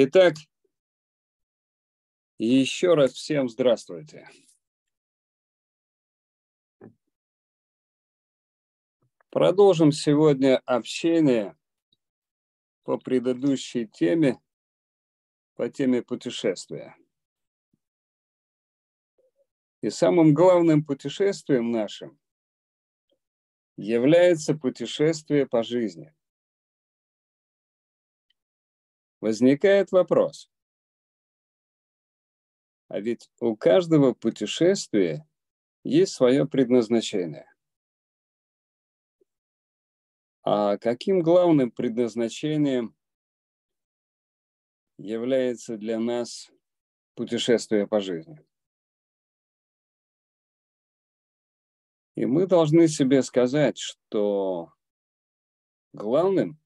Итак, еще раз всем здравствуйте. Продолжим сегодня общение по предыдущей теме, по теме путешествия. И самым главным путешествием нашим является путешествие по жизни. Возникает вопрос. А ведь у каждого путешествия есть свое предназначение. А каким главным предназначением является для нас путешествие по жизни? И мы должны себе сказать, что главным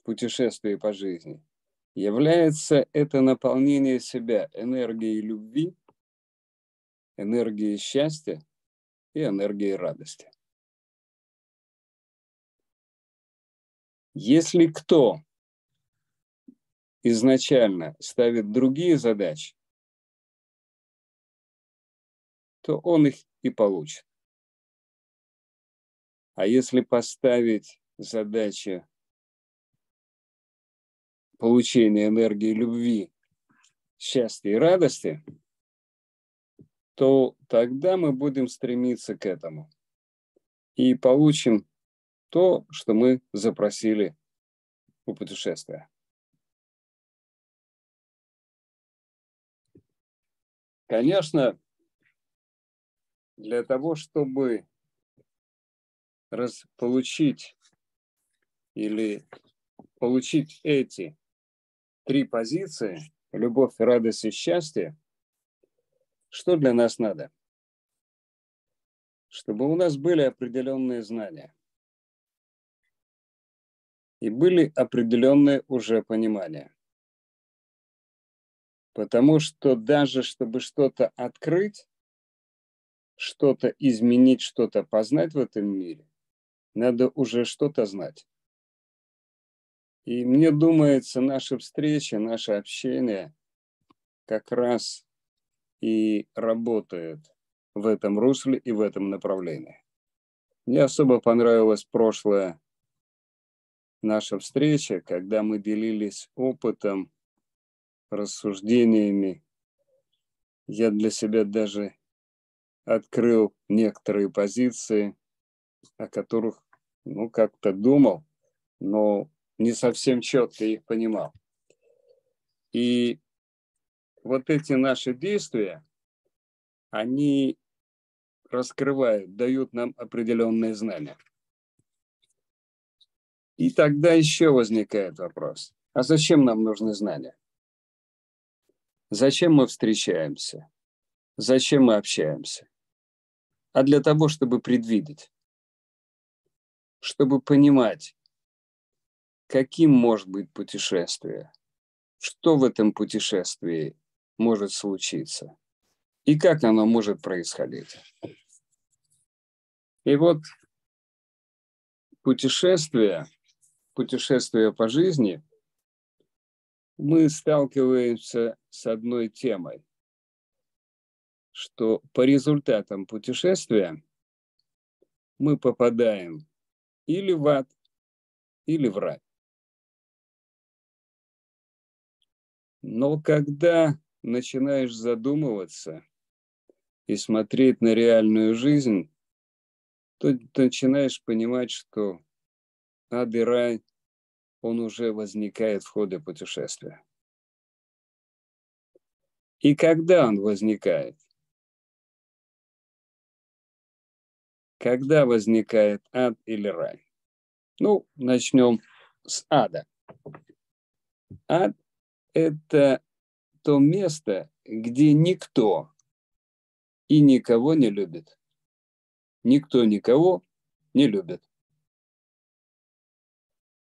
в путешествии по жизни является это наполнение себя энергией любви, энергией счастья и энергией радости. Если кто изначально ставит другие задачи, то он их и получит. А если поставить задачи получения энергии любви, счастья и радости, то тогда мы будем стремиться к этому и получим то, что мы запросили у путешествия. Конечно, для того, чтобы получить или получить эти три позиции, любовь, радость и счастье, что для нас надо? Чтобы у нас были определенные знания и были определенные уже понимания. Потому что даже чтобы что-то открыть, что-то изменить, что-то познать в этом мире, надо уже что-то знать. И мне думается, наша встреча, наше общение как раз и работает в этом русле и в этом направлении. Мне особо понравилась прошлая наша встреча, когда мы делились опытом, рассуждениями. Я для себя даже открыл некоторые позиции, о которых, ну, как-то думал, но не совсем четко их понимал. И вот эти наши действия, они раскрывают, дают нам определенные знания. И тогда еще возникает вопрос, а зачем нам нужны знания? Зачем мы встречаемся? Зачем мы общаемся? а для того, чтобы предвидеть, чтобы понимать, каким может быть путешествие, что в этом путешествии может случиться и как оно может происходить. И вот путешествие, путешествие по жизни, мы сталкиваемся с одной темой что по результатам путешествия мы попадаем или в ад, или в рай. Но когда начинаешь задумываться и смотреть на реальную жизнь, то ты начинаешь понимать, что ад и рай, он уже возникает в ходе путешествия. И когда он возникает? Когда возникает ад или рай? Ну, начнем с ада. Ад – это то место, где никто и никого не любит. Никто никого не любит.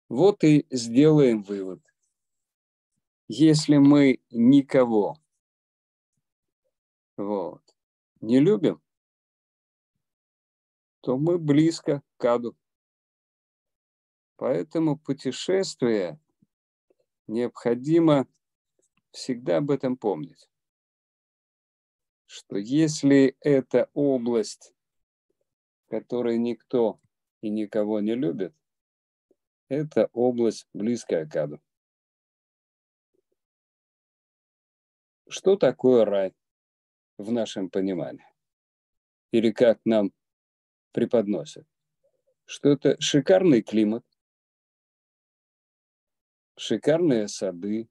Вот и сделаем вывод. Если мы никого вот, не любим, то мы близко к аду. Поэтому путешествие необходимо всегда об этом помнить, что если эта область, которой никто и никого не любит, это область близкая к аду. Что такое рай в нашем понимании? Или как нам преподносят? Что это шикарный климат, шикарные сады,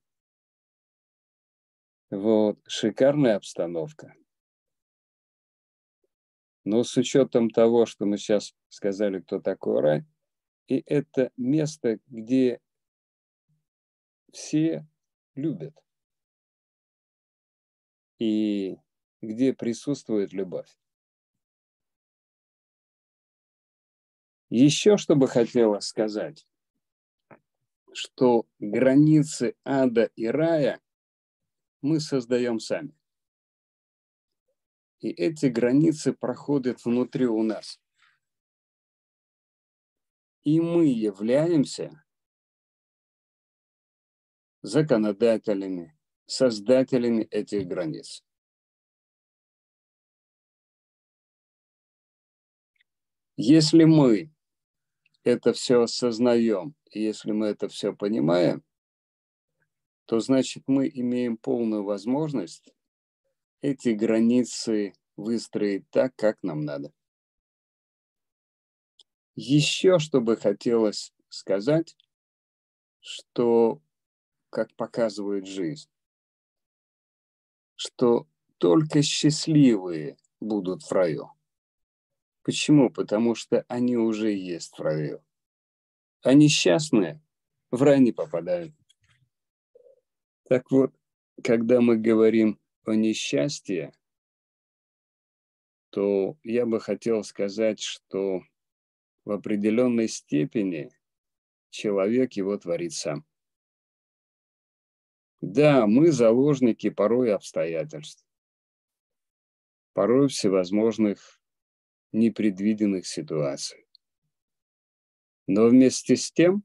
вот, шикарная обстановка. Но с учетом того, что мы сейчас сказали, кто такой рай, и это место, где все любят и где присутствует любовь. Еще что бы хотела сказать, что границы ада и рая мы создаем сами. И эти границы проходят внутри у нас. И мы являемся законодателями, создателями этих границ. Если мы это все осознаем, и если мы это все понимаем, то значит мы имеем полную возможность эти границы выстроить так, как нам надо. Еще что бы хотелось сказать, что, как показывает жизнь, что только счастливые будут в раю. Почему? Потому что они уже есть в раю. А несчастные в рай не попадают. Так вот, когда мы говорим о несчастье, то я бы хотел сказать, что в определенной степени человек его творит сам. Да, мы заложники порой обстоятельств, порой всевозможных непредвиденных ситуаций. Но вместе с тем,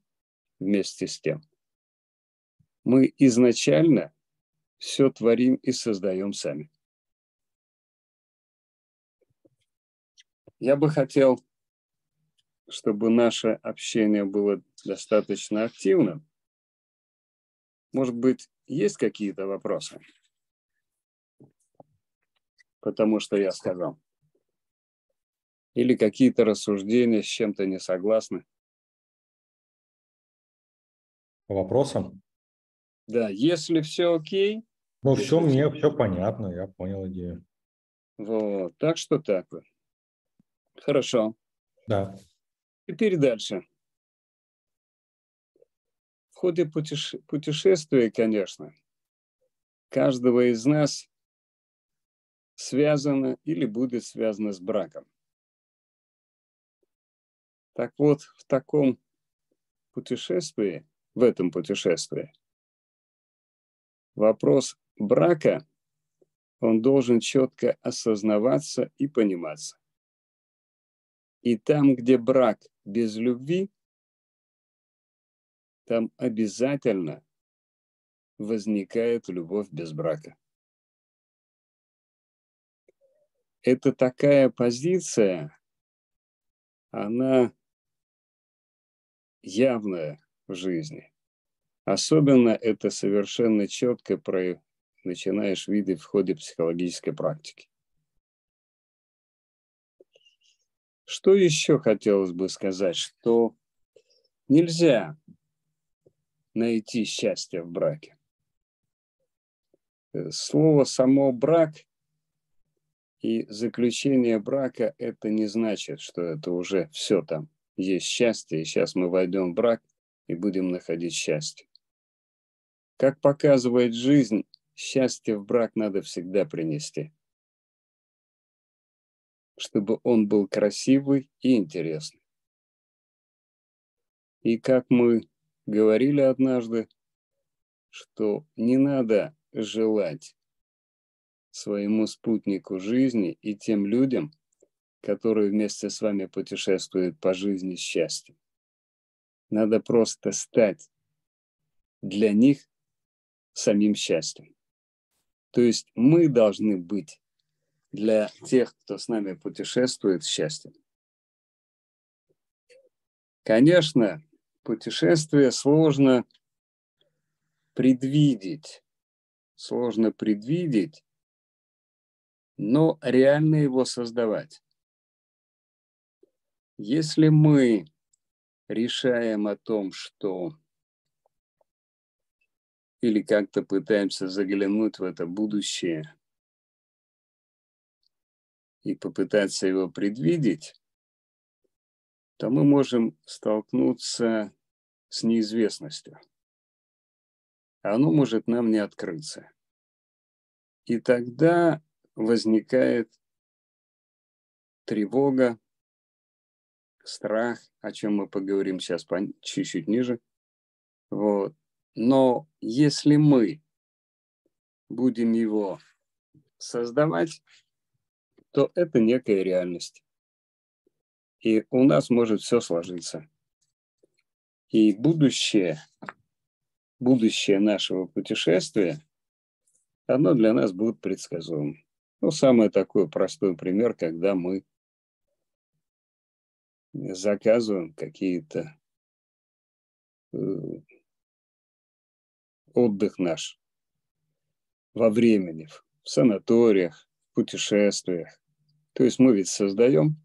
вместе с тем, мы изначально все творим и создаем сами. Я бы хотел, чтобы наше общение было достаточно активным. Может быть, есть какие-то вопросы? Потому что я сказал. Или какие-то рассуждения с чем-то не согласны? По вопросам? Да, если все окей. Ну, все мне все понятно, я понял идею. Вот, так что так. Хорошо. Да. Теперь дальше. В ходе путеше... путешествия, конечно, каждого из нас связано или будет связано с браком. Так вот, в таком путешествии, в этом путешествии, вопрос брака, он должен четко осознаваться и пониматься. И там, где брак без любви, там обязательно возникает любовь без брака. Это такая позиция, она явная в жизни. Особенно это совершенно четко про... начинаешь видеть в ходе психологической практики. Что еще хотелось бы сказать, что нельзя найти счастье в браке. Э, слово само брак и заключение брака это не значит, что это уже все там есть счастье, и сейчас мы войдем в брак и будем находить счастье. Как показывает жизнь, счастье в брак надо всегда принести, чтобы он был красивый и интересный. И как мы говорили однажды, что не надо желать своему спутнику жизни и тем людям, которые вместе с вами путешествуют по жизни счастья. Надо просто стать для них самим счастьем. То есть мы должны быть для тех, кто с нами путешествует, счастьем. Конечно, путешествие сложно предвидеть, сложно предвидеть, но реально его создавать. Если мы решаем о том, что или как-то пытаемся заглянуть в это будущее и попытаться его предвидеть, то мы можем столкнуться с неизвестностью. Оно может нам не открыться. И тогда возникает тревога, страх, о чем мы поговорим сейчас чуть-чуть ниже. Вот. Но если мы будем его создавать, то это некая реальность. И у нас может все сложиться. И будущее, будущее нашего путешествия, оно для нас будет предсказуемым. Ну, самый такой простой пример, когда мы заказываем какие-то э, отдых наш во времени, в санаториях, в путешествиях. То есть мы ведь создаем,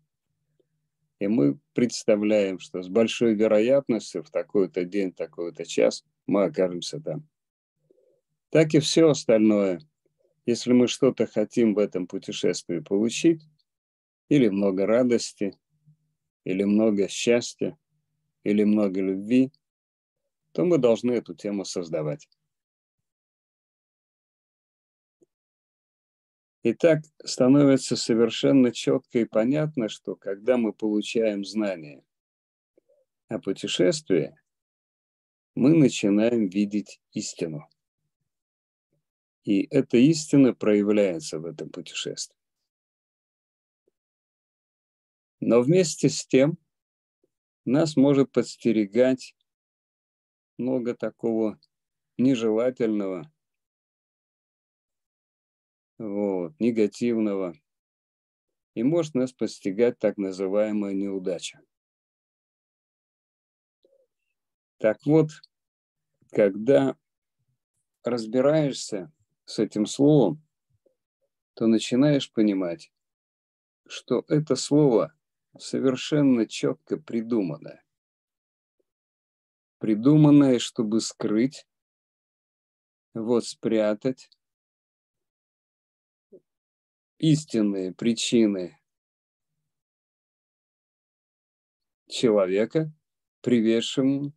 и мы представляем, что с большой вероятностью в такой-то день, такой-то час мы окажемся там. Так и все остальное – если мы что-то хотим в этом путешествии получить, или много радости, или много счастья, или много любви, то мы должны эту тему создавать. И так становится совершенно четко и понятно, что когда мы получаем знания о путешествии, мы начинаем видеть истину. И эта истина проявляется в этом путешествии. Но вместе с тем нас может подстерегать много такого нежелательного, вот, негативного. И может нас постигать так называемая неудача. Так вот, когда разбираешься с этим словом, то начинаешь понимать, что это слово совершенно четко придуманное. Придуманное, чтобы скрыть, вот спрятать истинные причины человека, приведшего,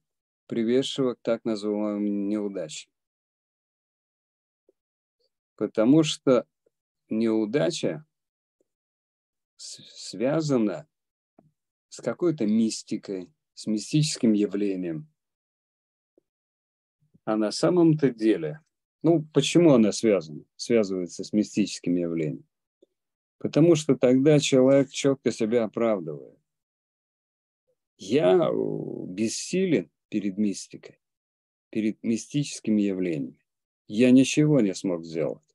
приведшего к так называемым неудачам. Потому что неудача связана с какой-то мистикой, с мистическим явлением. А на самом-то деле, ну, почему она связана, связывается с мистическим явлением? Потому что тогда человек четко себя оправдывает. Я бессилен перед мистикой, перед мистическими явлениями. Я ничего не смог сделать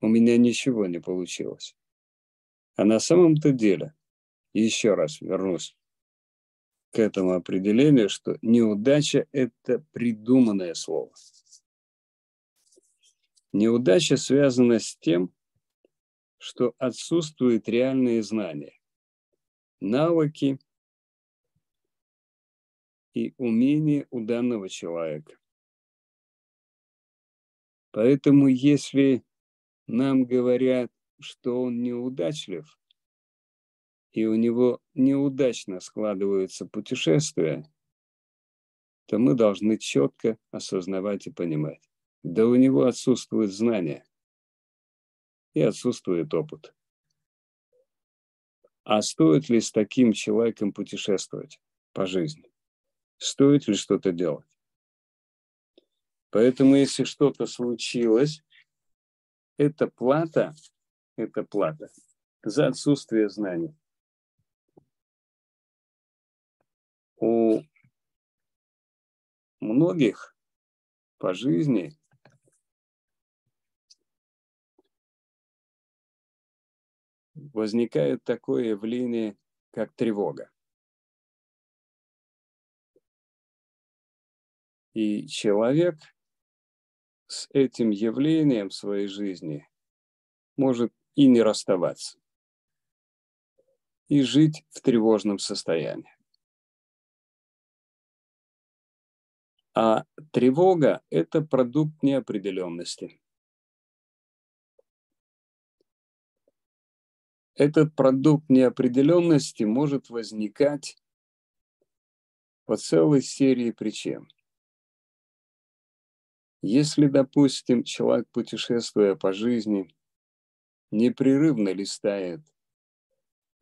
у меня ничего не получилось. А на самом-то деле, еще раз вернусь к этому определению, что неудача – это придуманное слово. Неудача связана с тем, что отсутствуют реальные знания, навыки и умения у данного человека. Поэтому если нам говорят, что он неудачлив, и у него неудачно складываются путешествия, то мы должны четко осознавать и понимать. Да у него отсутствует знания и отсутствует опыт. А стоит ли с таким человеком путешествовать по жизни? Стоит ли что-то делать? Поэтому, если что-то случилось, это плата, это плата за отсутствие знаний. У многих по жизни, возникает такое явление, как тревога. И человек с этим явлением в своей жизни может и не расставаться, и жить в тревожном состоянии. А тревога – это продукт неопределенности. Этот продукт неопределенности может возникать по целой серии причин. Если, допустим, человек, путешествуя по жизни, непрерывно листает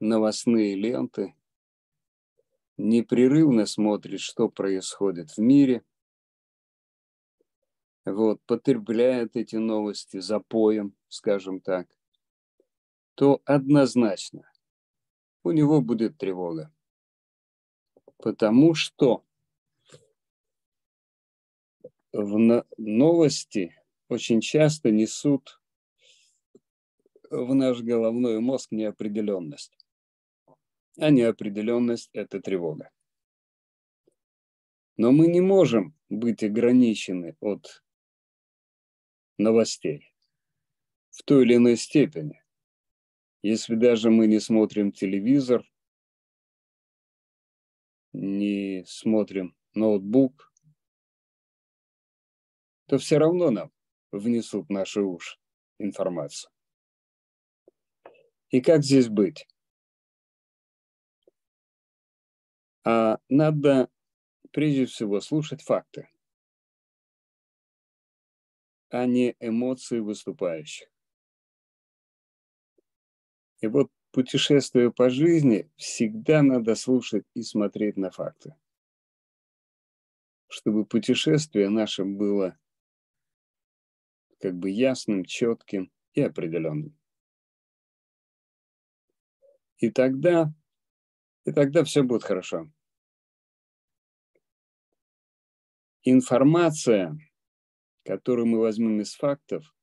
новостные ленты, непрерывно смотрит, что происходит в мире, вот, потребляет эти новости запоем, скажем так, то однозначно у него будет тревога. Потому что в новости очень часто несут в наш головной мозг неопределенность. А неопределенность – это тревога. Но мы не можем быть ограничены от новостей в той или иной степени. Если даже мы не смотрим телевизор, не смотрим ноутбук, то все равно нам внесут наши уши информацию. И как здесь быть? А надо прежде всего слушать факты, а не эмоции выступающих. И вот путешествуя по жизни, всегда надо слушать и смотреть на факты, чтобы путешествие наше было как бы ясным, четким и определенным. И тогда, и тогда все будет хорошо. Информация, которую мы возьмем из фактов,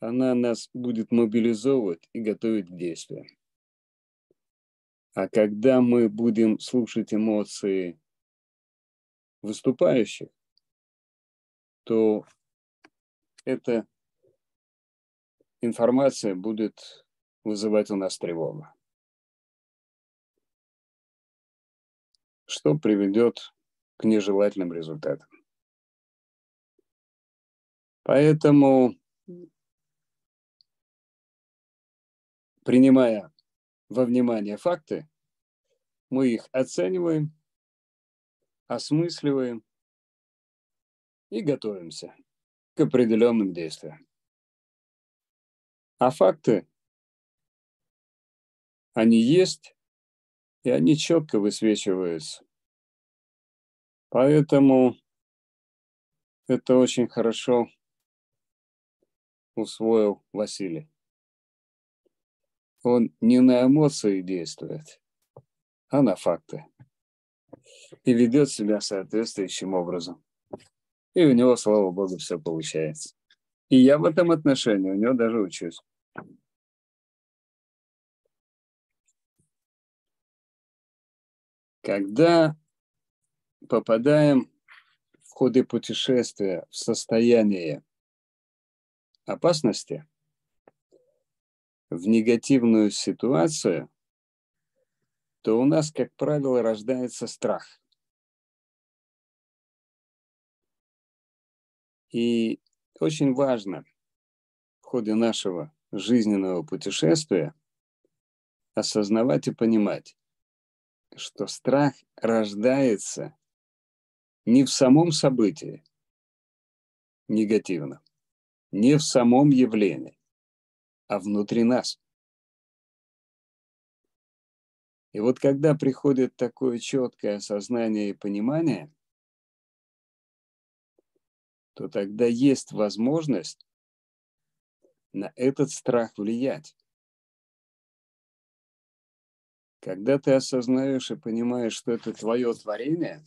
она нас будет мобилизовывать и готовить к действию. А когда мы будем слушать эмоции выступающих, то эта информация будет вызывать у нас тревогу. Что приведет к нежелательным результатам. Поэтому, принимая во внимание факты, мы их оцениваем, осмысливаем и готовимся к определенным действиям. А факты, они есть, и они четко высвечиваются. Поэтому это очень хорошо усвоил Василий. Он не на эмоции действует, а на факты. И ведет себя соответствующим образом. И у него, слава богу, все получается. И я в этом отношении у него даже учусь. Когда попадаем в ходе путешествия в состояние опасности, в негативную ситуацию, то у нас, как правило, рождается страх. И очень важно в ходе нашего жизненного путешествия осознавать и понимать, что страх рождается не в самом событии негативно, не в самом явлении, а внутри нас. И вот когда приходит такое четкое осознание и понимание, то тогда есть возможность на этот страх влиять. Когда ты осознаешь и понимаешь, что это твое творение,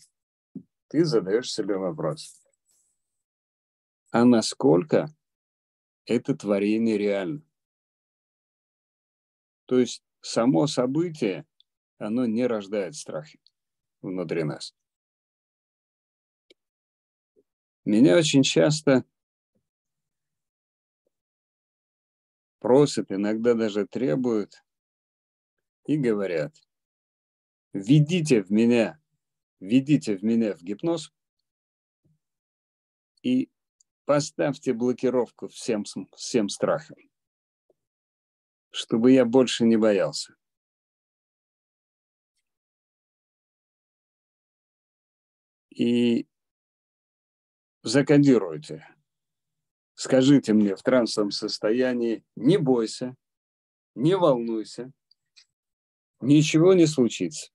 ты задаешь себе вопрос. а насколько это творение реально. То есть само событие, оно не рождает страхи внутри нас. Меня очень часто просят, иногда даже требуют и говорят, введите в меня, введите в меня в гипноз и поставьте блокировку всем, всем страхам, чтобы я больше не боялся. И закодируйте. Скажите мне в трансовом состоянии, не бойся, не волнуйся, ничего не случится.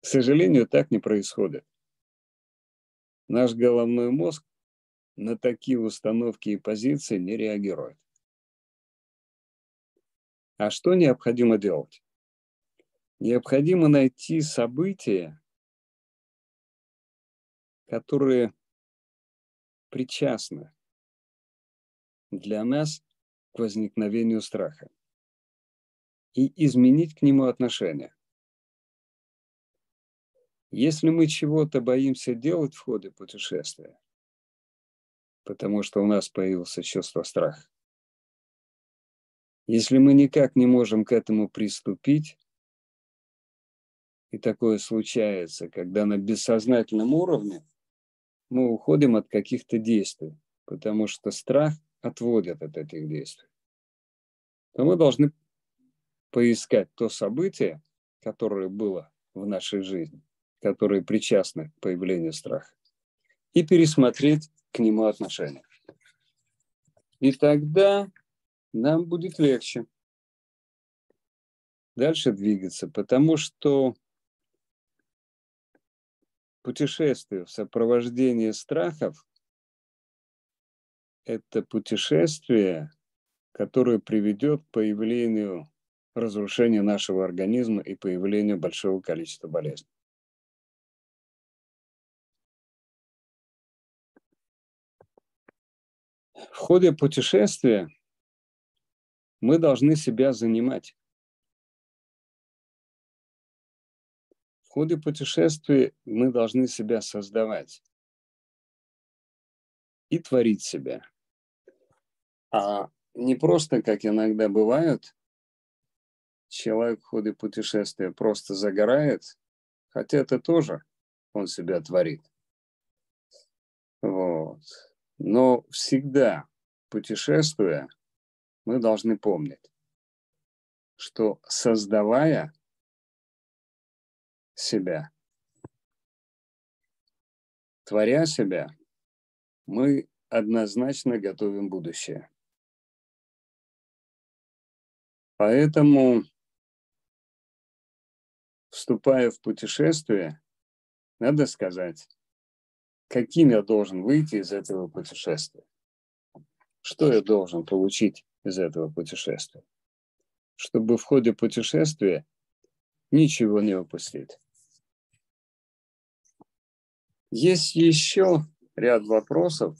К сожалению, так не происходит. Наш головной мозг на такие установки и позиции не реагирует. А что необходимо делать? Необходимо найти события, которые причастны для нас к возникновению страха и изменить к нему отношение. Если мы чего-то боимся делать в ходе путешествия, потому что у нас появился чувство страха, если мы никак не можем к этому приступить, и такое случается, когда на бессознательном уровне мы уходим от каких-то действий, потому что страх отводит от этих действий, то мы должны поискать то событие, которое было в нашей жизни, которое причастно к появлению страха, и пересмотреть к нему отношение. И тогда нам будет легче дальше двигаться, потому что путешествие в сопровождении страхов – это путешествие, которое приведет к появлению разрушения нашего организма и появлению большого количества болезней. Ходе путешествия мы должны себя занимать. В ходе путешествия мы должны себя создавать и творить себя. А не просто, как иногда бывает, человек в ходе путешествия просто загорает, хотя это тоже он себя творит. Вот. Но всегда, путешествуя, мы должны помнить, что создавая себя. Творя себя, мы однозначно готовим будущее. Поэтому, вступая в путешествие, надо сказать, каким я должен выйти из этого путешествия. Что я должен получить из этого путешествия. Чтобы в ходе путешествия ничего не упустить. Есть еще ряд вопросов,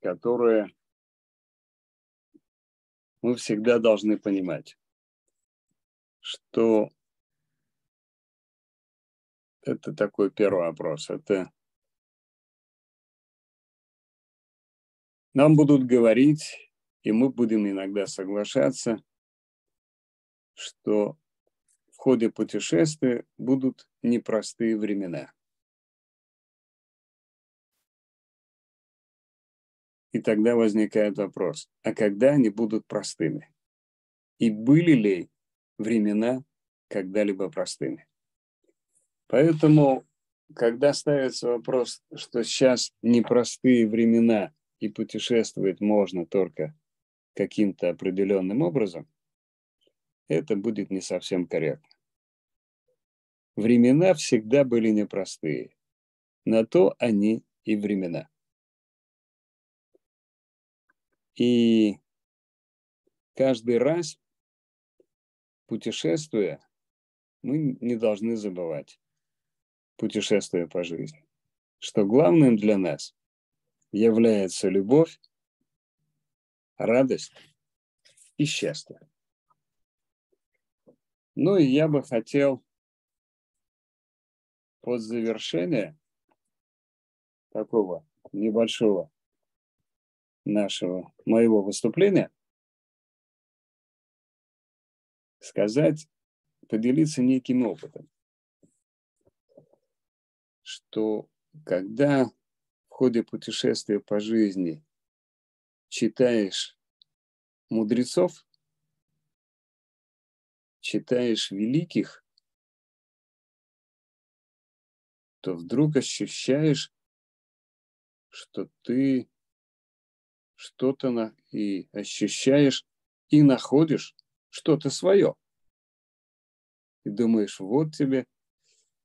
которые мы всегда должны понимать, что это такой первый вопрос. Это нам будут говорить, и мы будем иногда соглашаться, что в ходе путешествия будут непростые времена. И тогда возникает вопрос, а когда они будут простыми? И были ли времена когда-либо простыми? Поэтому, когда ставится вопрос, что сейчас непростые времена и путешествовать можно только каким-то определенным образом, это будет не совсем корректно. Времена всегда были непростые. На то они и времена. И каждый раз, путешествуя, мы не должны забывать, путешествуя по жизни, что главным для нас является любовь, радость и счастье. Ну и я бы хотел под завершение такого небольшого нашего, моего выступления сказать, поделиться неким опытом, что когда ходе путешествия по жизни читаешь мудрецов, читаешь великих, то вдруг ощущаешь, что ты что-то на, и ощущаешь и находишь что-то свое. И думаешь, вот тебе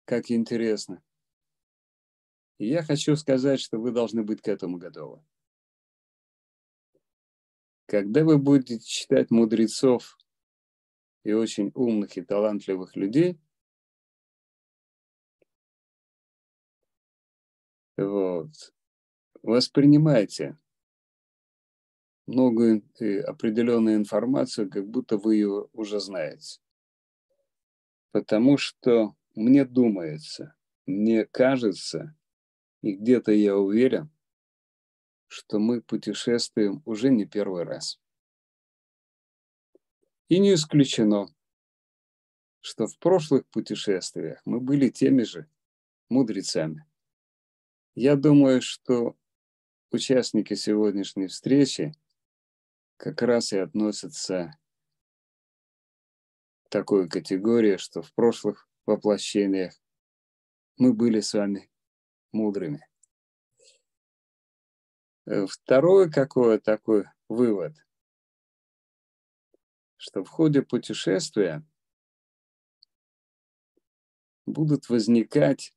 как интересно. И я хочу сказать, что вы должны быть к этому готовы. Когда вы будете читать мудрецов и очень умных и талантливых людей, вот, воспринимайте многую определенную информацию, как будто вы ее уже знаете. Потому что мне думается, мне кажется, и где-то я уверен, что мы путешествуем уже не первый раз. И не исключено, что в прошлых путешествиях мы были теми же мудрецами. Я думаю, что участники сегодняшней встречи как раз и относятся к такой категории, что в прошлых воплощениях мы были с вами мудрыми. Э, второй какой такой вывод, что в ходе путешествия будут возникать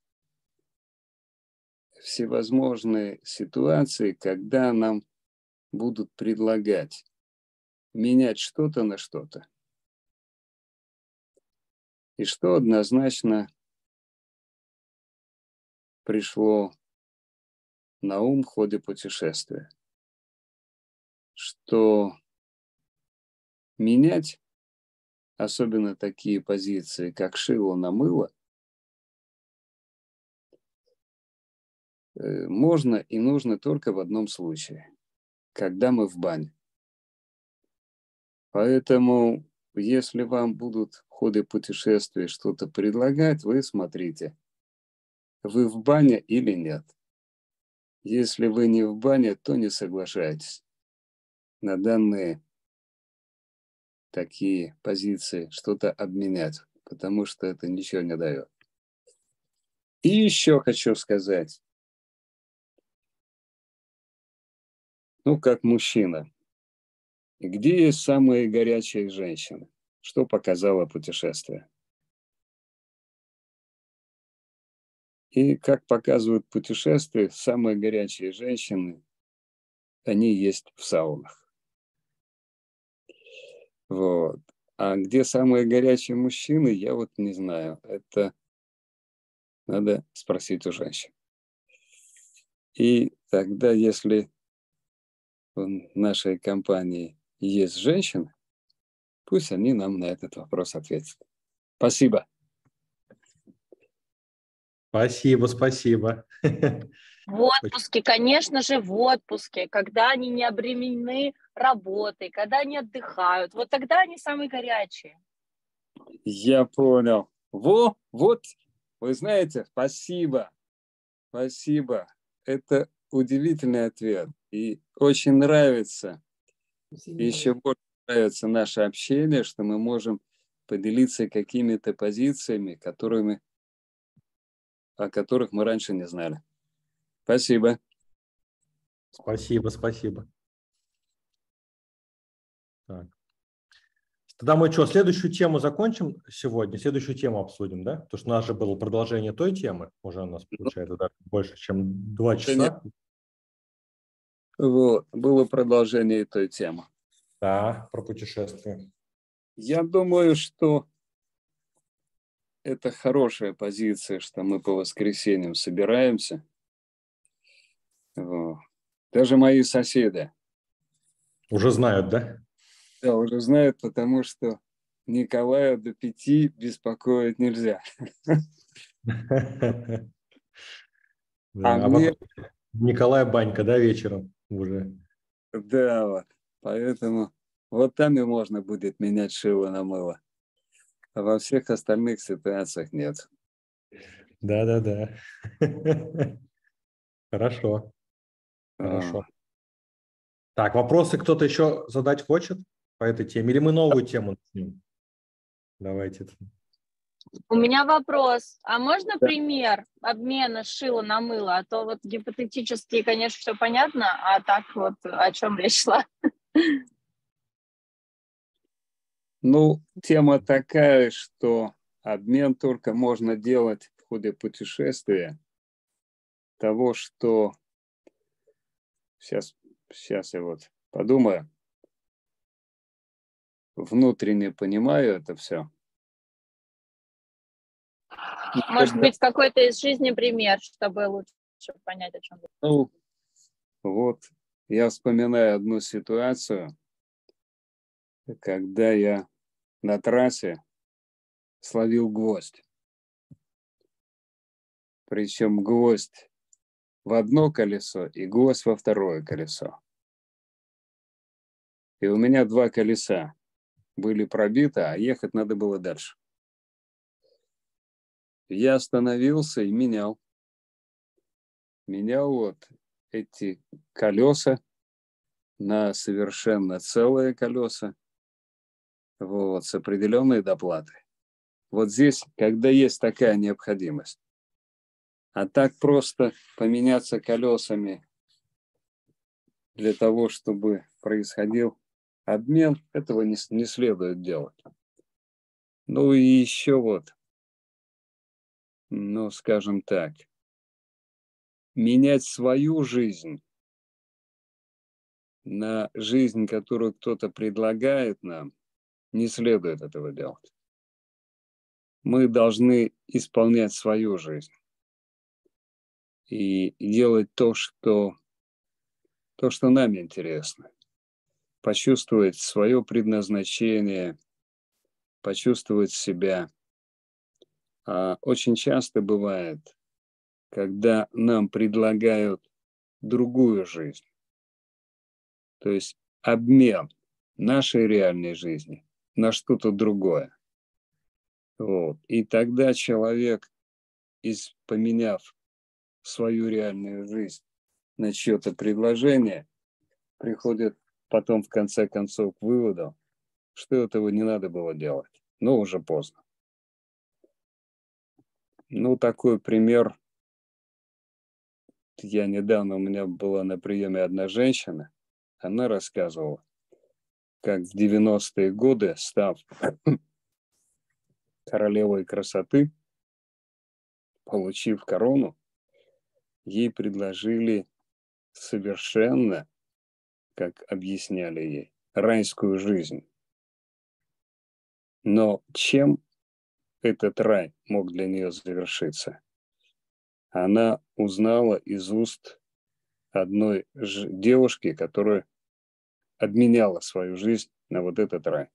всевозможные ситуации, когда нам будут предлагать менять что-то на что-то. И что однозначно пришло на ум в ходе путешествия, что менять, особенно такие позиции, как шило на мыло, э, можно и нужно только в одном случае, когда мы в бане. Поэтому, если вам будут в ходе путешествия что-то предлагать, вы смотрите, вы в бане или нет. Если вы не в бане, то не соглашайтесь на данные такие позиции, что-то обменять, потому что это ничего не дает. И еще хочу сказать, ну, как мужчина, где есть самые горячие женщины? Что показало путешествие? И как показывают путешествия, самые горячие женщины, они есть в саунах. Вот. А где самые горячие мужчины, я вот не знаю. Это надо спросить у женщин. И тогда, если в нашей компании есть женщины, пусть они нам на этот вопрос ответят. Спасибо. Спасибо, спасибо. В отпуске, конечно же, в отпуске, когда они не обременены работой, когда они отдыхают, вот тогда они самые горячие. Я понял. Во, вот, вы знаете, спасибо, спасибо. Это удивительный ответ. И очень нравится, спасибо. еще больше нравится наше общение, что мы можем поделиться какими-то позициями, которыми о которых мы раньше не знали. Спасибо. Спасибо, спасибо. Так. Тогда мы что, следующую тему закончим сегодня, следующую тему обсудим, да? Потому что у нас же было продолжение той темы, уже у нас получается да, больше, чем два часа. Было продолжение той темы. Да, про путешествие. Я думаю, что это хорошая позиция, что мы по воскресеньям собираемся. Даже мои соседи. Уже знают, да? Да, уже знают, потому что Николая до пяти беспокоить нельзя. А мне... Николая Банька, да, вечером уже? Да, вот. Поэтому вот там и можно будет менять шило на мыло. А во всех остальных ситуациях нет. Да-да-да. Хорошо. Хорошо. А. Так, вопросы кто-то еще задать хочет по этой теме? Или мы новую тему начнем? Давайте. У меня вопрос. А можно да. пример обмена шила на мыло? А то вот гипотетически, конечно, все понятно, а так вот о чем речь шла? Ну, тема такая, что обмен только можно делать в ходе путешествия. Того, что сейчас, сейчас я вот подумаю, внутренне понимаю это все. Может быть, какой-то из жизни пример, чтобы лучше понять, о чем Ну, вот, я вспоминаю одну ситуацию, когда я на трассе словил гвоздь. Причем гвоздь в одно колесо и гвоздь во второе колесо. И у меня два колеса были пробиты, а ехать надо было дальше. Я остановился и менял. Менял вот эти колеса на совершенно целые колеса, вот, с определенной доплатой. Вот здесь, когда есть такая необходимость. А так просто поменяться колесами для того, чтобы происходил обмен, этого не, не следует делать. Ну и еще вот, ну скажем так, менять свою жизнь на жизнь, которую кто-то предлагает нам, не следует этого делать. Мы должны исполнять свою жизнь и делать то, что, то, что нам интересно почувствовать свое предназначение, почувствовать себя. А очень часто бывает, когда нам предлагают другую жизнь, то есть обмен нашей реальной жизни на что-то другое. Вот. И тогда человек, из, поменяв свою реальную жизнь на чье-то предложение, приходит потом в конце концов к выводу, что этого не надо было делать. Но уже поздно. Ну, такой пример. Я недавно, у меня была на приеме одна женщина, она рассказывала, как в 90-е годы, став королевой красоты, получив корону, ей предложили совершенно как объясняли ей, райскую жизнь. Но чем этот рай мог для нее завершиться? Она узнала из уст одной девушки, которая обменяла свою жизнь на вот этот рай.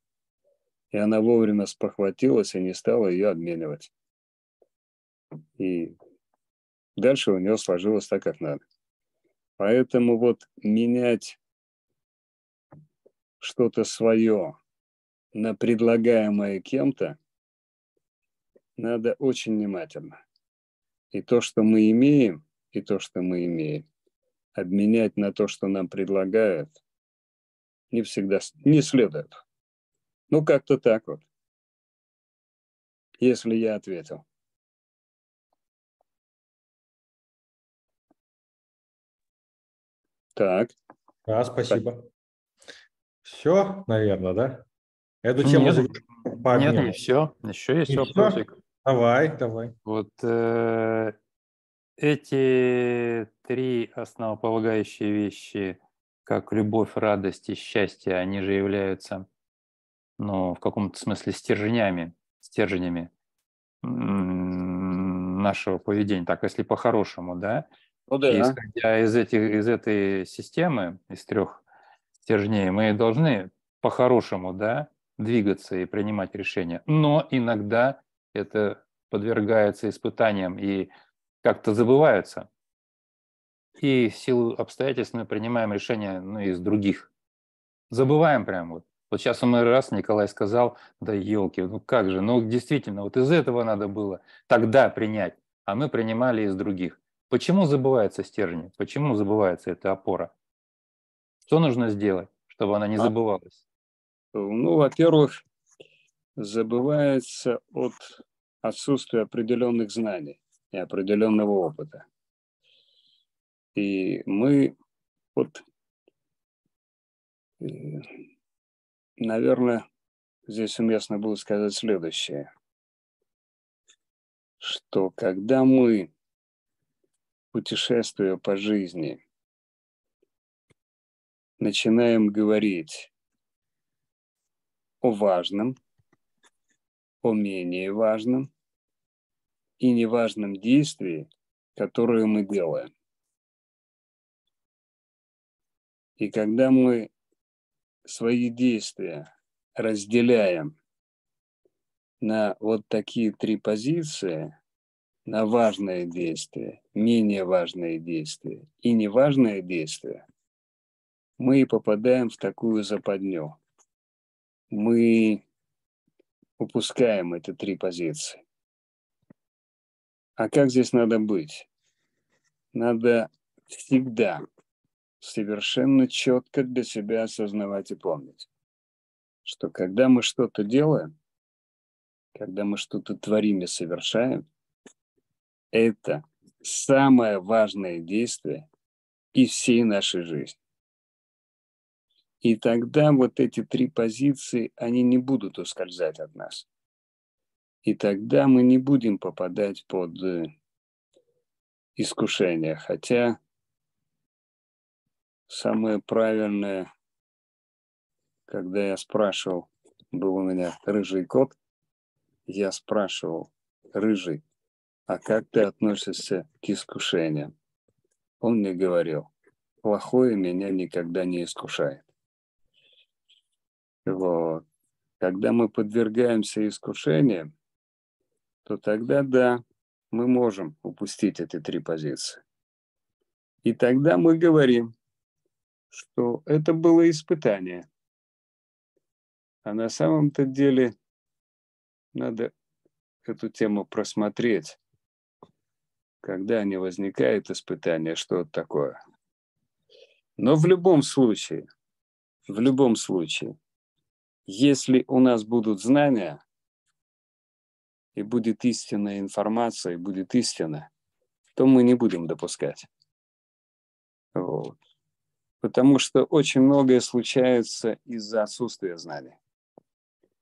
И она вовремя спохватилась и не стала ее обменивать. И дальше у нее сложилось так, как надо. Поэтому вот менять что-то свое на предлагаемое кем-то, надо очень внимательно. И то, что мы имеем, и то, что мы имеем, обменять на то, что нам предлагают, не всегда, не следует. Ну, как-то так вот. Если я ответил. Так. Да, спасибо. Все, наверное, да? Эту тему нет, нет, не все. Еще есть и вопросик. Все? Давай, давай. Вот э, эти три основополагающие вещи, как любовь, радость и счастье, они же являются, ну, в каком-то смысле стержнями, стержнями нашего поведения. Так, если по-хорошему, да, Ну да. И исходя из, этих, из этой системы, из трех стержней, мы должны по-хорошему да, двигаться и принимать решения. Но иногда это подвергается испытаниям и как-то забывается. И в силу обстоятельств мы принимаем решения ну, из других. Забываем прям вот. Вот сейчас мы раз Николай сказал, да елки, ну как же, ну действительно, вот из этого надо было тогда принять, а мы принимали из других. Почему забывается стержень? Почему забывается эта опора? Что нужно сделать, чтобы она не а? забывалась? Ну, во-первых, забывается от отсутствия определенных знаний и определенного опыта. И мы вот, э, наверное, здесь уместно было сказать следующее, что когда мы, путешествуя по жизни, начинаем говорить о важном, о менее важном и неважном действии, которое мы делаем. И когда мы свои действия разделяем на вот такие три позиции, на важное действие, менее важное действие и неважное действие, мы попадаем в такую западню мы упускаем эти три позиции. А как здесь надо быть? Надо всегда совершенно четко для себя осознавать и помнить, что когда мы что-то делаем, когда мы что-то творим и совершаем, это самое важное действие из всей нашей жизни. И тогда вот эти три позиции, они не будут ускользать от нас. И тогда мы не будем попадать под э, искушение. Хотя самое правильное, когда я спрашивал, был у меня рыжий кот, я спрашивал, рыжий, а как ты относишься к искушениям? Он мне говорил, плохое меня никогда не искушает. Вот. Когда мы подвергаемся искушениям, то тогда да, мы можем упустить эти три позиции. И тогда мы говорим, что это было испытание. А на самом-то деле надо эту тему просмотреть, когда не возникает испытание, что это такое. Но в любом случае, в любом случае, если у нас будут знания, и будет истинная информация, и будет истина, то мы не будем допускать. Вот. Потому что очень многое случается из-за отсутствия знаний.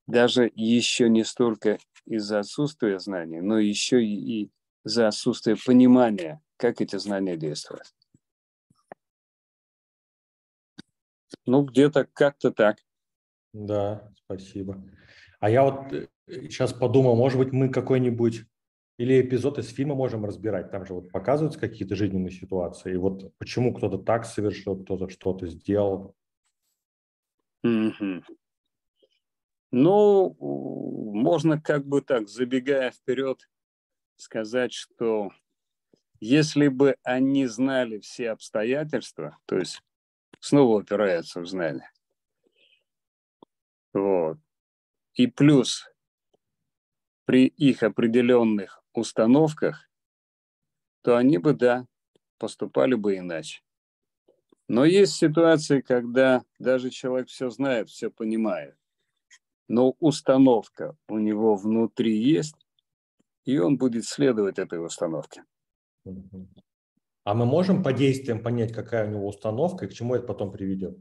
Даже еще не столько из-за отсутствия знаний, но еще и из-за отсутствия понимания, как эти знания действуют. Ну, где-то как-то так. Да, спасибо. А я вот сейчас э, подумал, может быть, мы какой-нибудь или эпизод из фильма можем разбирать. Там же вот показываются какие-то жизненные ситуации. И вот почему кто-то так совершил, кто-то что-то сделал. Mm-hmm. Ну, можно как бы так, забегая вперед, сказать, что если бы они знали все обстоятельства, то есть снова упирается в знание, вот. И плюс при их определенных установках, то они бы, да, поступали бы иначе. Но есть ситуации, когда даже человек все знает, все понимает, но установка у него внутри есть, и он будет следовать этой установке. А мы можем по действиям понять, какая у него установка и к чему это потом приведет?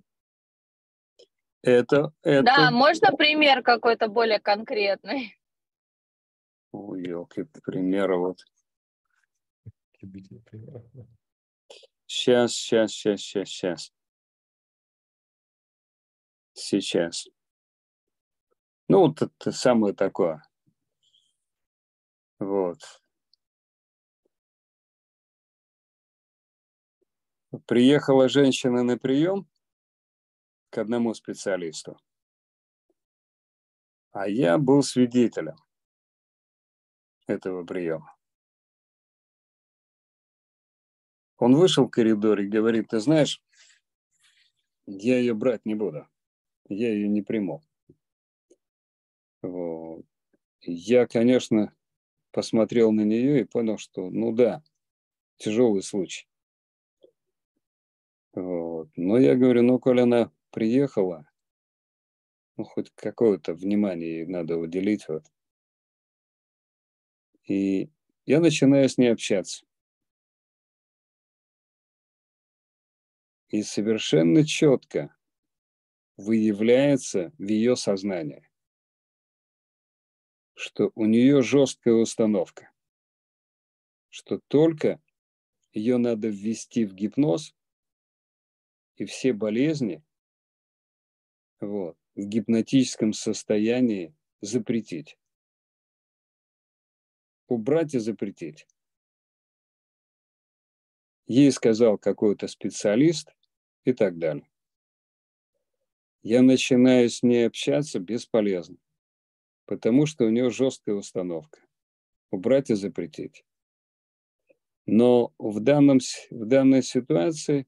Это, это... Да, можно пример какой-то более конкретный? Ой, елки, примеры вот. Сейчас, сейчас, сейчас, сейчас, сейчас. Сейчас. Ну, вот это самое такое. Вот. Приехала женщина на прием к одному специалисту, а я был свидетелем этого приема. Он вышел в коридор и говорит, ты знаешь, я ее брать не буду, я ее не приму. Вот. Я, конечно, посмотрел на нее и понял, что, ну да, тяжелый случай. Вот. Но я говорю, ну, коль она приехала, ну, хоть какое-то внимание ей надо уделить. Вот. И я начинаю с ней общаться. И совершенно четко выявляется в ее сознании, что у нее жесткая установка, что только ее надо ввести в гипноз, и все болезни вот, в гипнотическом состоянии запретить. Убрать и запретить. Ей сказал какой-то специалист и так далее. Я начинаю с ней общаться бесполезно, потому что у нее жесткая установка. Убрать и запретить. Но в, данном, в данной ситуации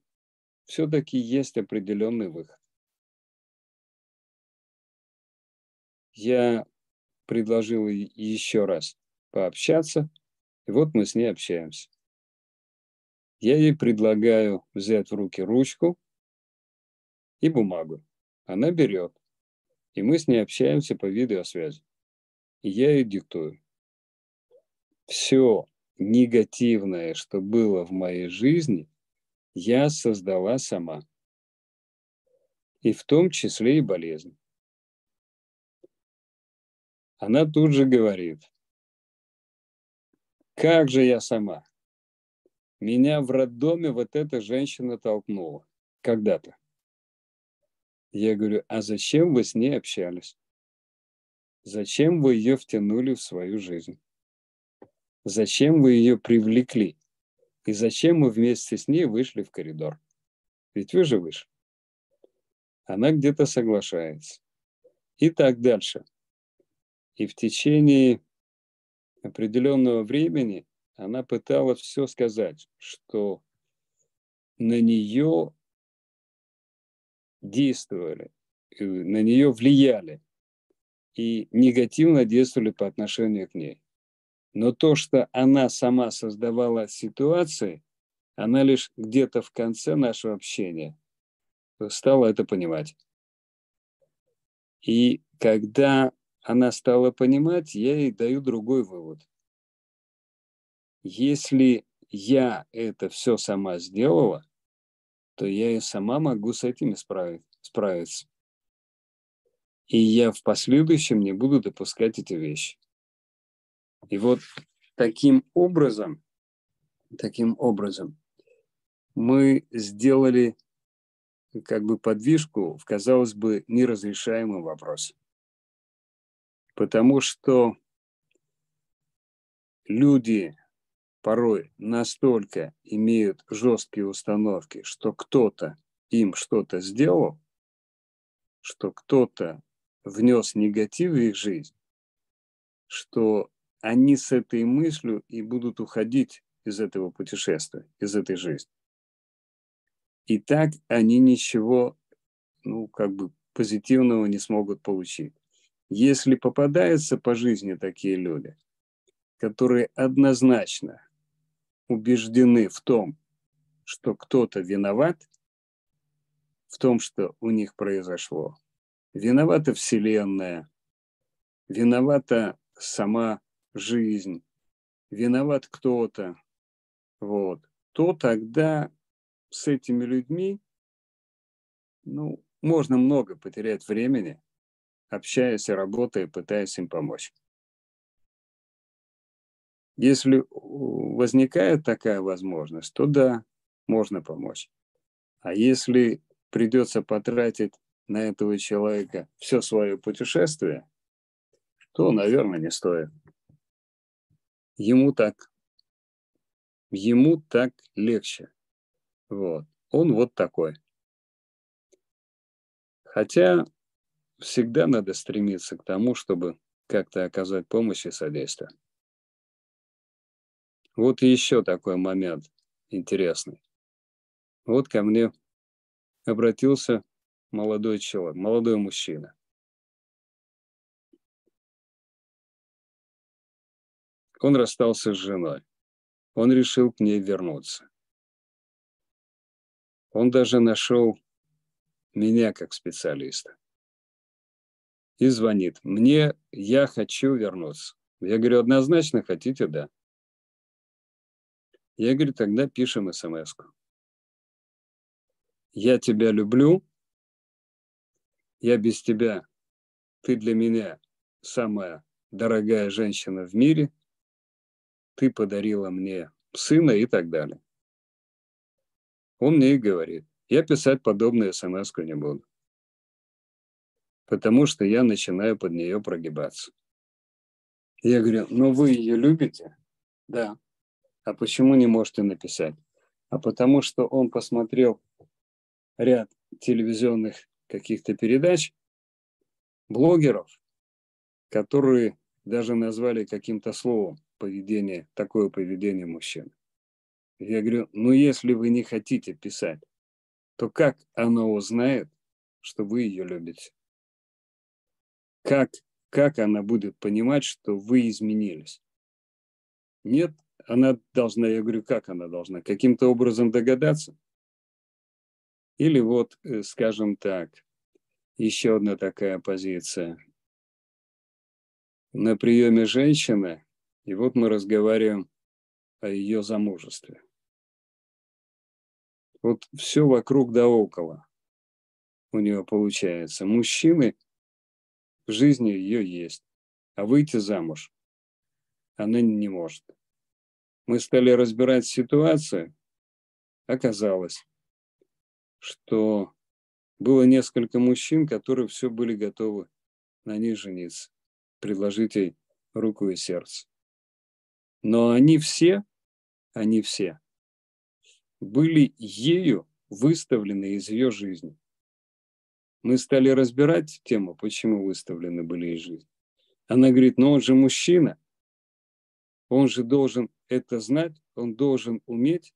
все-таки есть определенный выход. Я предложил еще раз пообщаться, и вот мы с ней общаемся. Я ей предлагаю взять в руки ручку и бумагу. Она берет, и мы с ней общаемся по видеосвязи. И я ей диктую. Все негативное, что было в моей жизни, я создала сама. И в том числе и болезнь. Она тут же говорит, как же я сама? Меня в роддоме вот эта женщина толкнула когда-то. Я говорю, а зачем вы с ней общались? Зачем вы ее втянули в свою жизнь? Зачем вы ее привлекли? И зачем мы вместе с ней вышли в коридор? Ведь вы же вышли. Она где-то соглашается. И так дальше. И в течение определенного времени она пыталась все сказать, что на нее действовали, на нее влияли и негативно действовали по отношению к ней. Но то, что она сама создавала ситуации, она лишь где-то в конце нашего общения стала это понимать. И когда она стала понимать, я ей даю другой вывод. Если я это все сама сделала, то я и сама могу с этим справить, справиться. И я в последующем не буду допускать эти вещи. И вот таким образом, таким образом мы сделали как бы подвижку в, казалось бы, неразрешаемый вопрос. Потому что люди порой настолько имеют жесткие установки, что кто-то им что-то сделал, что кто-то внес негатив в их жизнь, что они с этой мыслью и будут уходить из этого путешествия, из этой жизни. И так они ничего, ну, как бы позитивного не смогут получить. Если попадаются по жизни такие люди, которые однозначно убеждены в том, что кто-то виноват в том, что у них произошло. Виновата Вселенная, виновата сама жизнь, виноват кто-то, вот, то тогда с этими людьми, ну, можно много потерять времени, общаясь и работая, пытаясь им помочь. Если возникает такая возможность, то да, можно помочь. А если придется потратить на этого человека все свое путешествие, то, наверное, не стоит. Ему так, ему так легче. Вот. он вот такой. Хотя всегда надо стремиться к тому, чтобы как-то оказать помощь и содействие. Вот еще такой момент интересный. Вот ко мне обратился молодой человек, молодой мужчина. Он расстался с женой. Он решил к ней вернуться. Он даже нашел меня как специалиста. И звонит. Мне, я хочу вернуться. Я говорю, однозначно хотите, да. Я говорю, тогда пишем смс -ку. Я тебя люблю. Я без тебя. Ты для меня самая дорогая женщина в мире. Ты подарила мне сына и так далее. Он мне и говорит, я писать подобные смс не буду. Потому что я начинаю под нее прогибаться. Я говорю, ну вы ее любите? Да. А почему не можете написать? А потому что он посмотрел ряд телевизионных каких-то передач, блогеров, которые даже назвали каким-то словом поведение, такое поведение мужчин. Я говорю, ну если вы не хотите писать, то как она узнает, что вы ее любите? Как, как она будет понимать, что вы изменились? Нет, она должна, я говорю, как она должна? Каким-то образом догадаться? Или вот, э, скажем так, еще одна такая позиция. На приеме женщины, и вот мы разговариваем о ее замужестве. Вот все вокруг да около у нее получается. Мужчины в жизни ее есть, а выйти замуж она не может. Мы стали разбирать ситуацию, оказалось, что было несколько мужчин, которые все были готовы на ней жениться, предложить ей руку и сердце. Но они все, они все были ею выставлены из ее жизни. Мы стали разбирать тему, почему выставлены были из жизни. Она говорит, ну он же мужчина, он же должен это знать, он должен уметь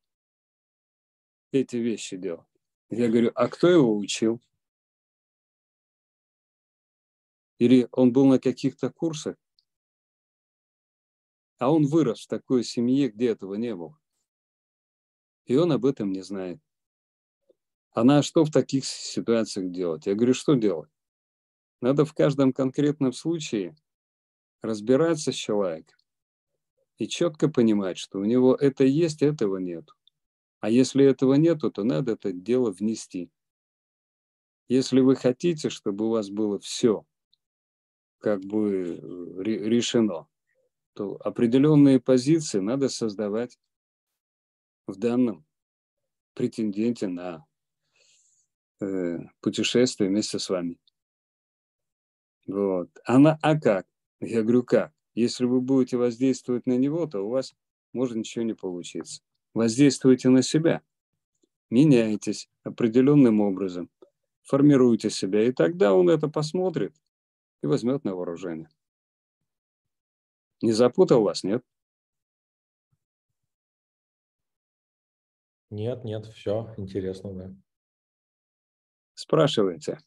эти вещи делать. Я говорю, а кто его учил? Или он был на каких-то курсах? А он вырос в такой семье, где этого не было. И он об этом не знает. Она что в таких ситуациях делать? Я говорю, что делать? Надо в каждом конкретном случае разбираться с человеком и четко понимать, что у него это есть, этого нет. А если этого нету, то надо это дело внести. Если вы хотите, чтобы у вас было все как бы э, решено, то определенные позиции надо создавать в данном претенденте на путешествие вместе с вами. Вот. Она, а как? Я говорю, как? Если вы будете воздействовать на него, то у вас может ничего не получиться воздействуйте на себя, меняйтесь определенным образом, формируйте себя, и тогда он это посмотрит и возьмет на вооружение. Не запутал вас, нет? Нет, нет, все интересно, да. Спрашивайте.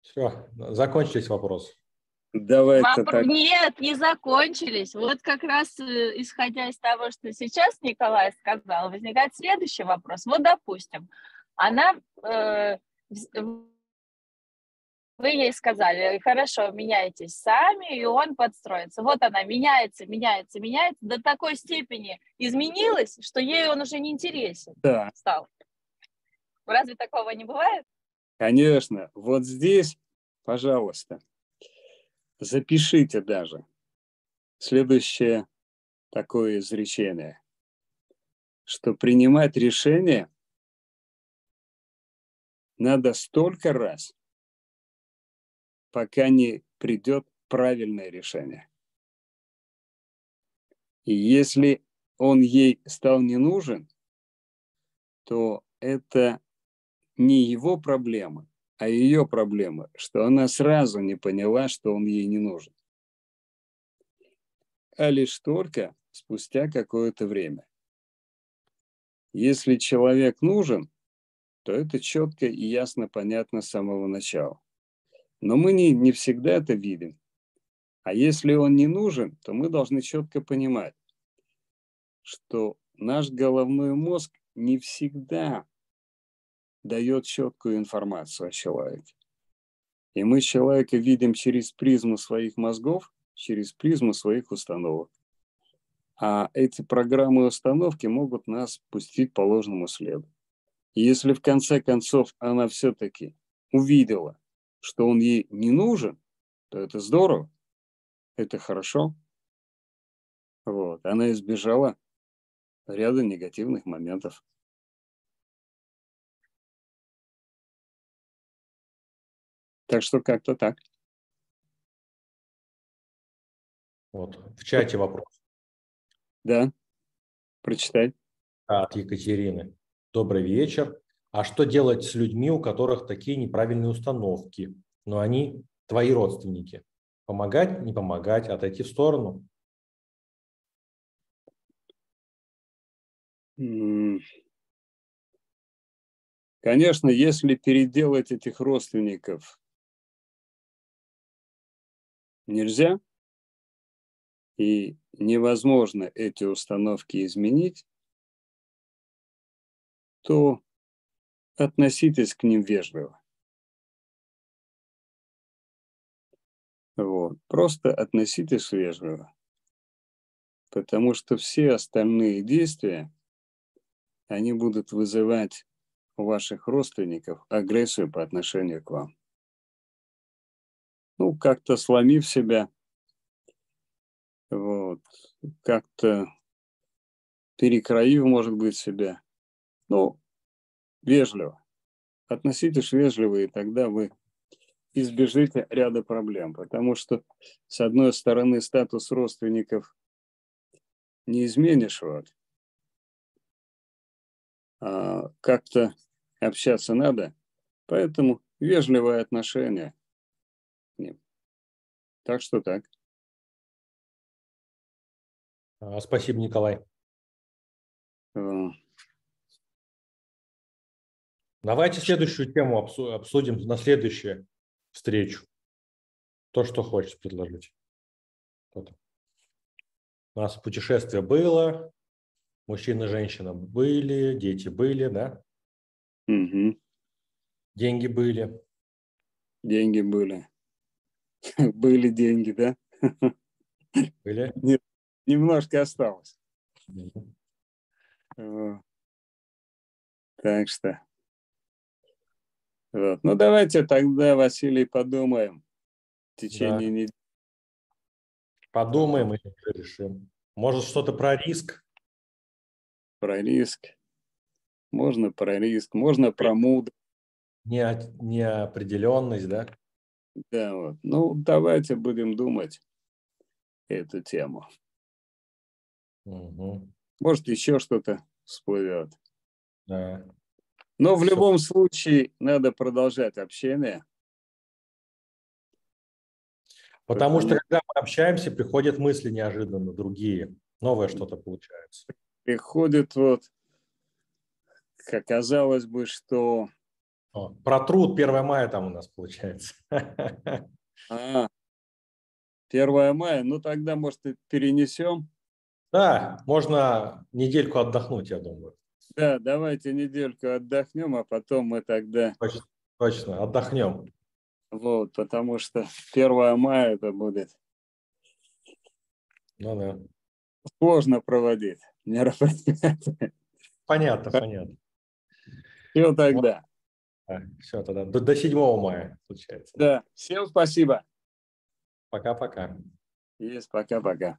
Все, закончились вопросы. Давай Вопро... так. Нет, не закончились. Вот как раз э, исходя из того, что сейчас Николай сказал, возникает следующий вопрос. Вот, допустим, она, э, вы ей сказали, хорошо, меняйтесь сами, и он подстроится. Вот она меняется, меняется, меняется, до такой степени изменилась, что ей он уже не интересен да. стал. Разве такого не бывает? Конечно. Вот здесь пожалуйста, запишите даже следующее такое изречение, что принимать решение надо столько раз, пока не придет правильное решение. И если он ей стал не нужен, то это не его проблема, а ее проблема, что она сразу не поняла, что он ей не нужен. А лишь только спустя какое-то время. Если человек нужен, то это четко и ясно понятно с самого начала. Но мы не, не всегда это видим. А если он не нужен, то мы должны четко понимать, что наш головной мозг не всегда дает четкую информацию о человеке. И мы человека видим через призму своих мозгов, через призму своих установок. А эти программы установки могут нас пустить по ложному следу. И если в конце концов она все-таки увидела, что он ей не нужен, то это здорово, это хорошо. Вот. Она избежала ряда негативных моментов. Так что как-то так. Вот, в чате вопрос. Да, прочитай. От Екатерины. Добрый вечер. А что делать с людьми, у которых такие неправильные установки, но они твои родственники? Помогать, не помогать, отойти в сторону? Конечно, если переделать этих родственников нельзя, и невозможно эти установки изменить, то относитесь к ним вежливо. Вот. Просто относитесь вежливо. Потому что все остальные действия, они будут вызывать у ваших родственников агрессию по отношению к вам. Ну, как-то сломив себя, вот, как-то перекроив, может быть, себя. Ну, вежливо. Относитесь вежливо, и тогда вы избежите ряда проблем. Потому что, с одной стороны, статус родственников не изменишь, вот. А как-то общаться надо, поэтому вежливое отношение к ним. Так что так. А, спасибо, Николай. Э. Давайте следующую тему обсудим на следующую встречу. То, что хочешь предложить. У нас путешествие было, мужчина и женщина были, дети были, да? Угу. Деньги были. Деньги были. Были деньги, да? Были? Нет, немножко осталось. Так что. Вот. Ну, давайте тогда, Василий, подумаем в течение да. недели. Подумаем и решим. Может, что-то про риск? Про риск. Можно про риск, можно про мудрость. Не, неопределенность, да? Да, вот. Ну, давайте будем думать эту тему. Угу. Может, еще что-то всплывет. Да. Но в любом случае надо продолжать общение. Потому, что когда мы общаемся, приходят мысли неожиданно, другие, новое что-то получается. Приходит вот, как казалось бы, что... О, про труд 1 мая там у нас получается. А, 1 мая, ну тогда, может, перенесем. Да, можно недельку отдохнуть, я думаю. Да, давайте недельку отдохнем, а потом мы тогда... Точно, точно отдохнем. Вот, потому что 1 мая это будет ну, да. сложно проводить мероприятие. Понятно, понятно. Все тогда. Все тогда. До, до 7 мая случается. Да. Всем спасибо. Пока-пока. Есть, пока-пока.